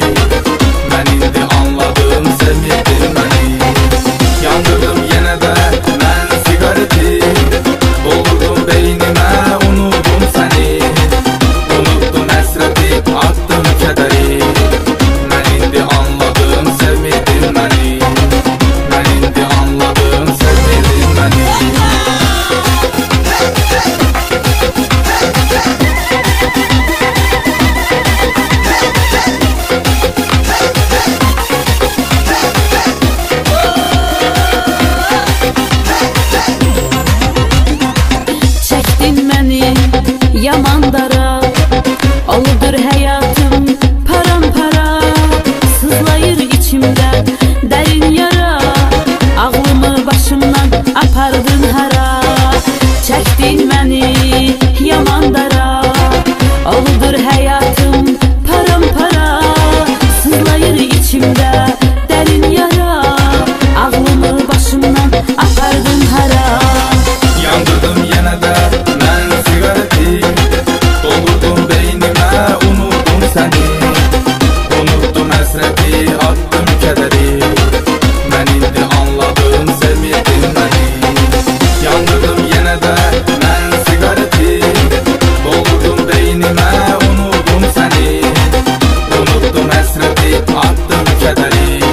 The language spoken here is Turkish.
Thank you. beynime unuttum seni. Unuttum esreti attım kederi.